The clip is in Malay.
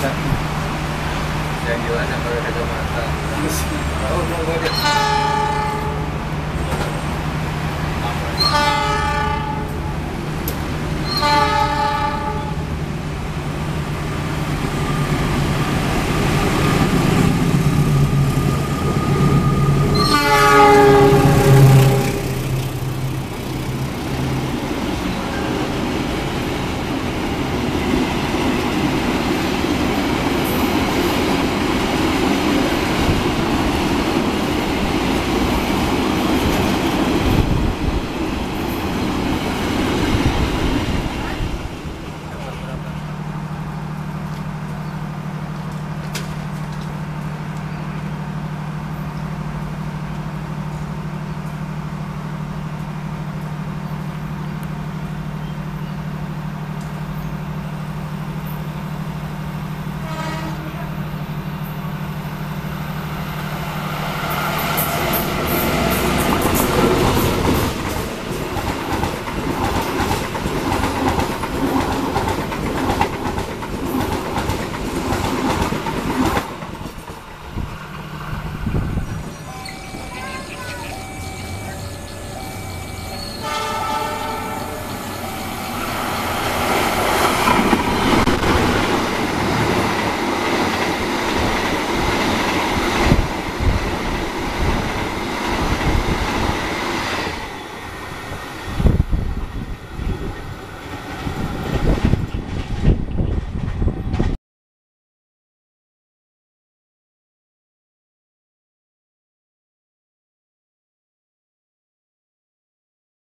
satu Jangan jalan sama kacamata Oh, mau no, no, no.